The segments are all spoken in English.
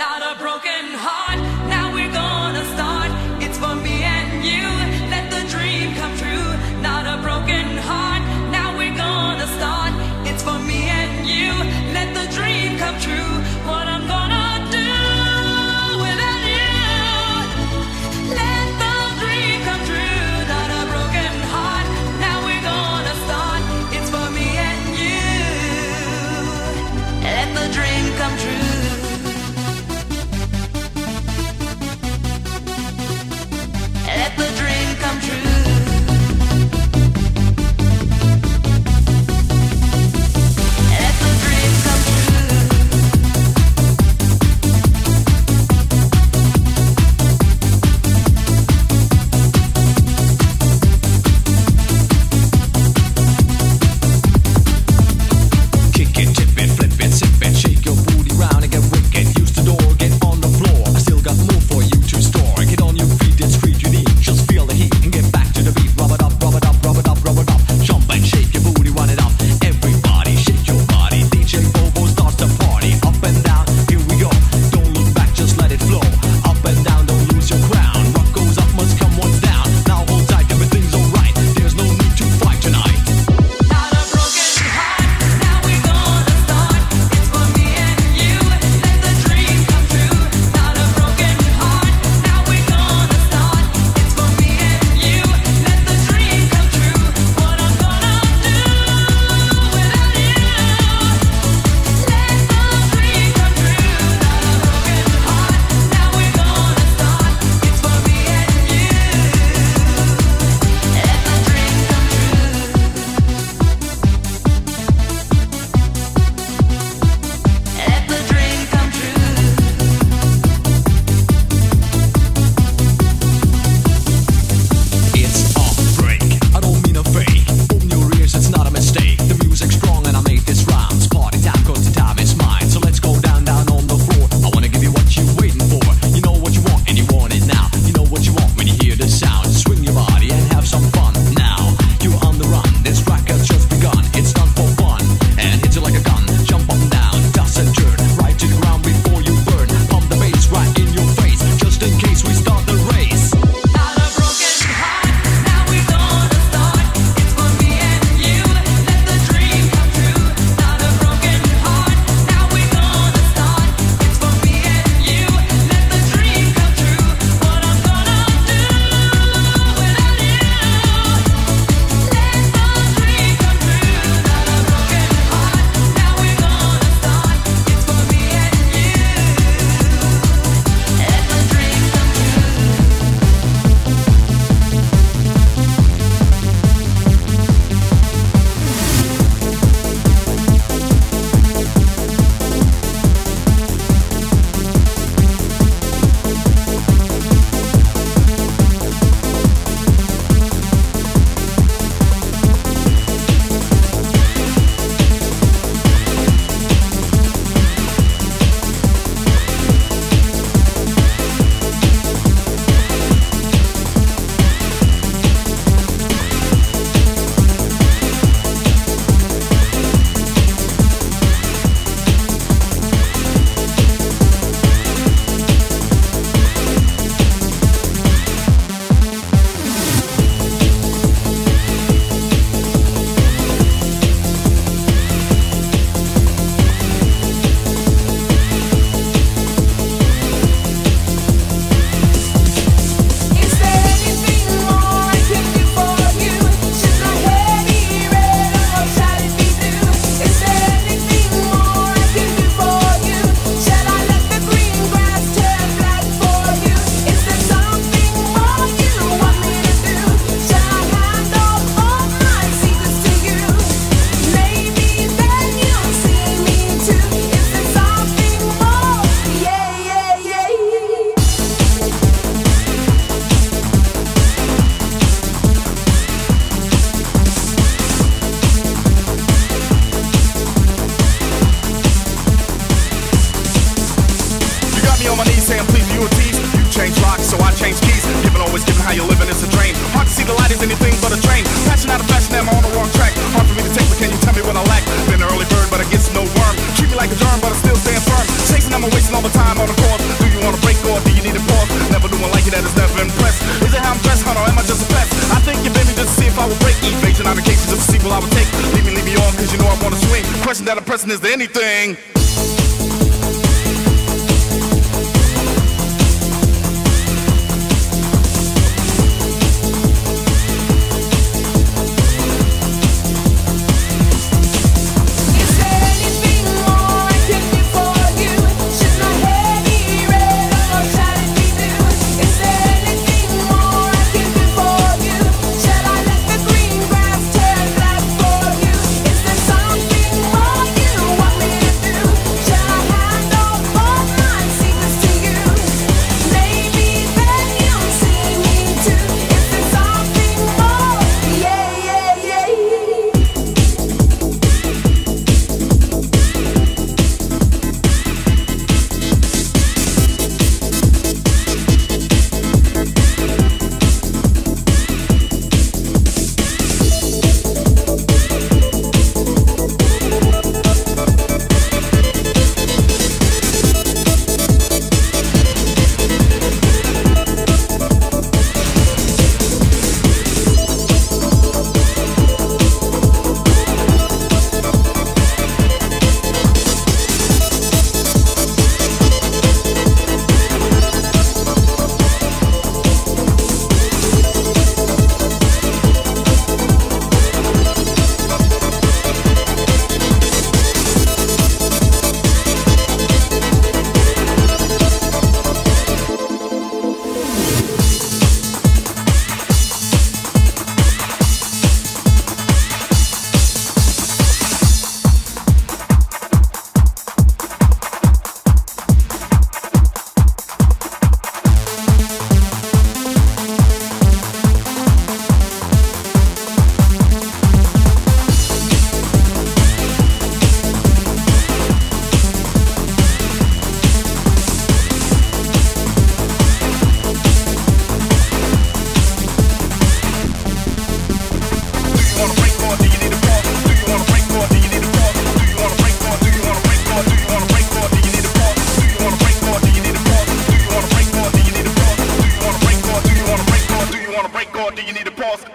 wasting a broken time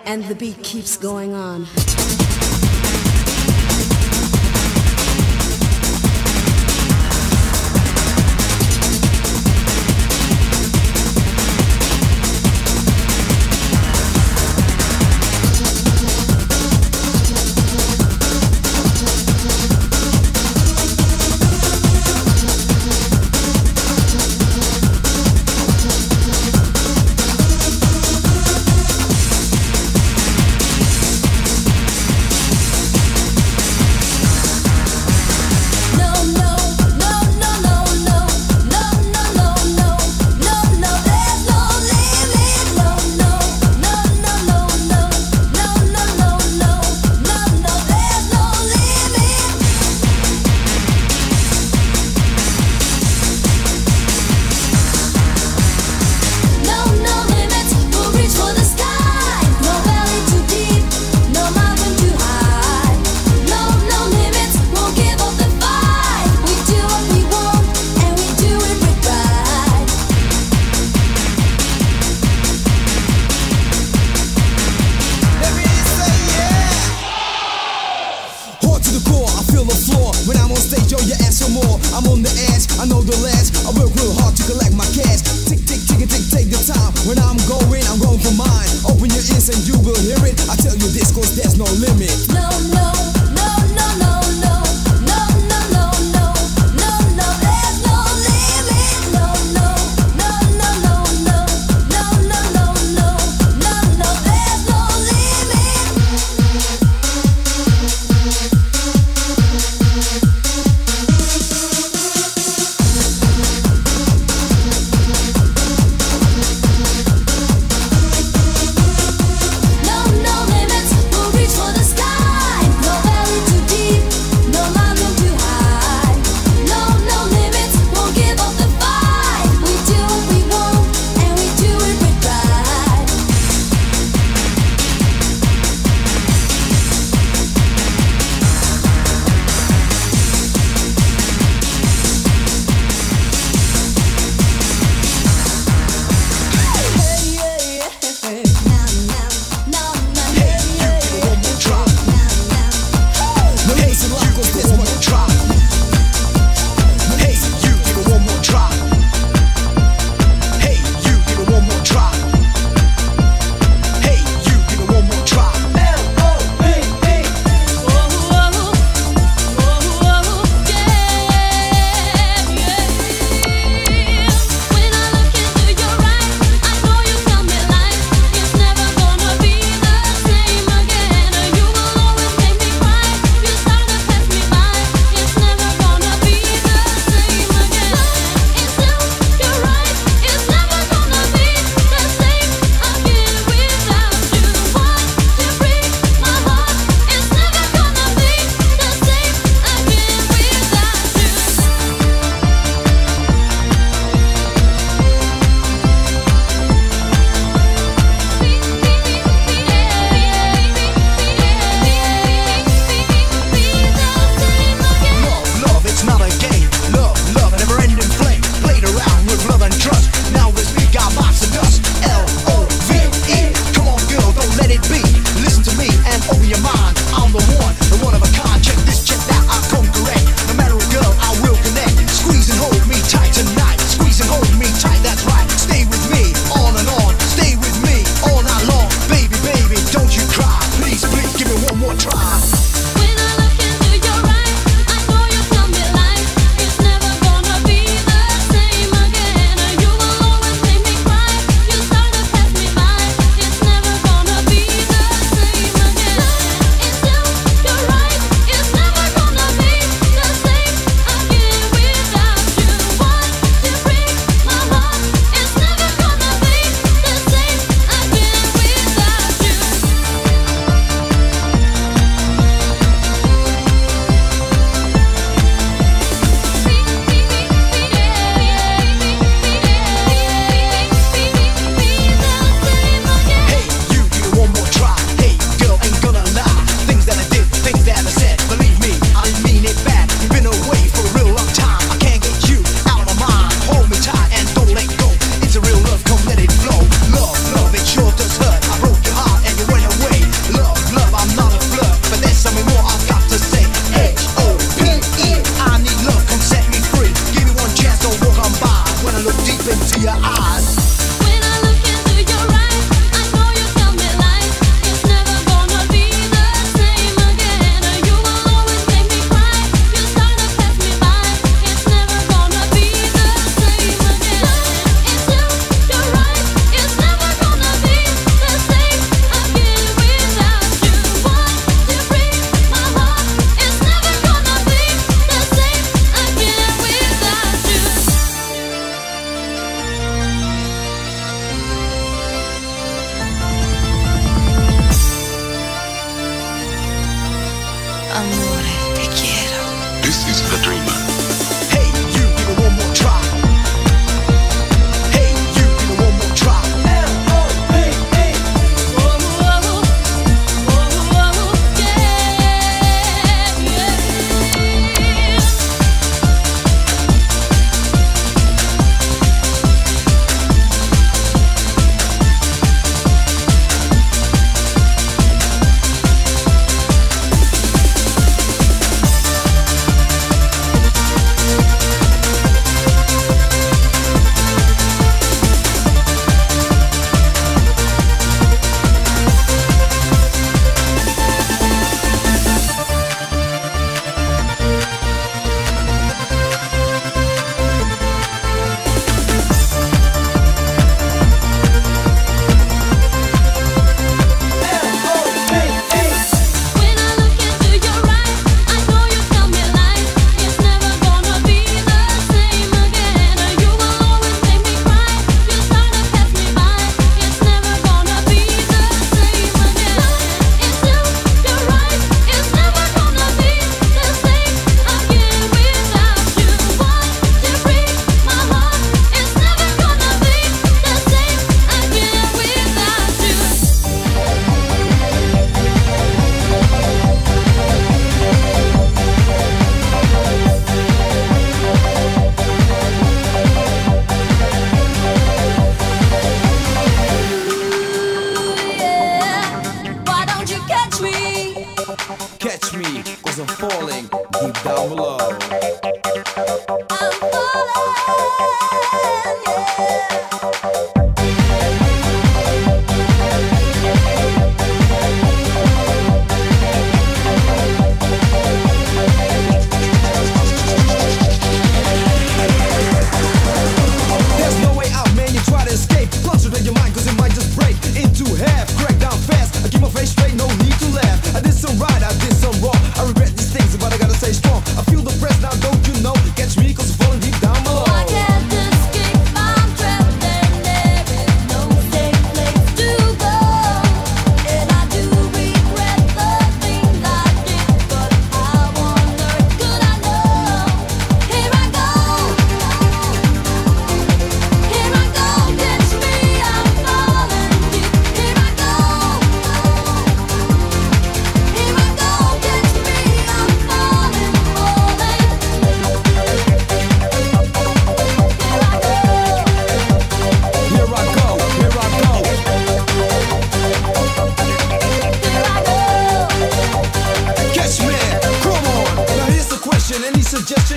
And the beat keeps going on.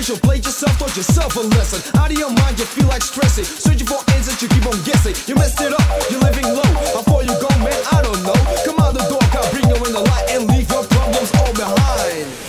You'll yourself, taught yourself a lesson. Out of your mind, you feel like stressing. Searching for answers, you keep on guessing. You messed it up, you're living low. How far you go, man, I don't know. Come out the door, God, bring you in the light and leave your problems all behind.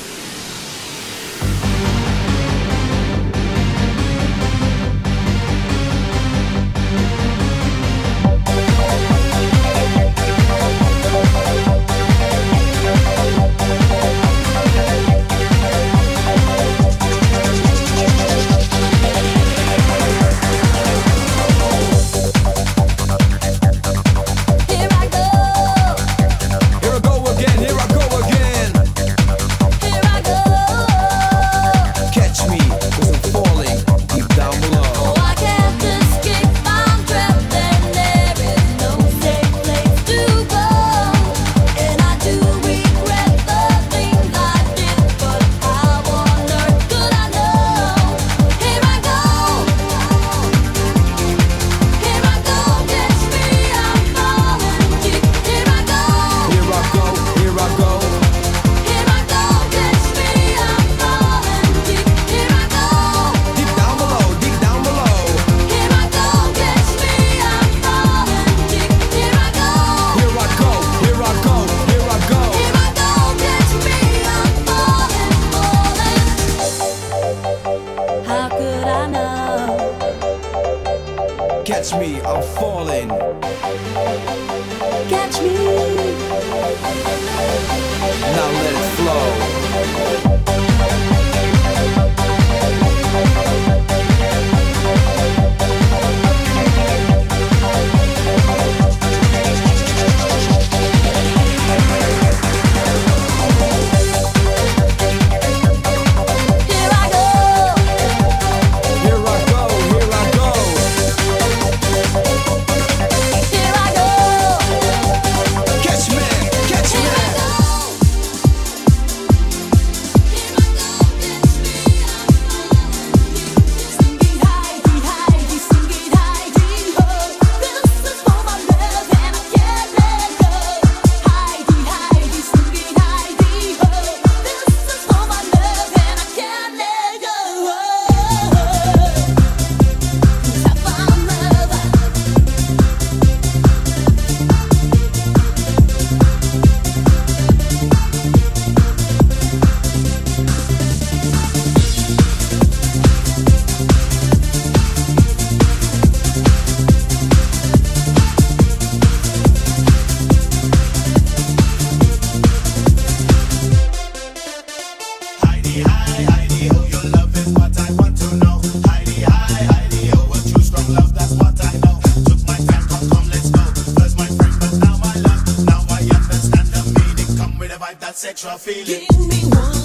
You got one.